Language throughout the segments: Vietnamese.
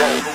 Go.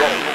Go.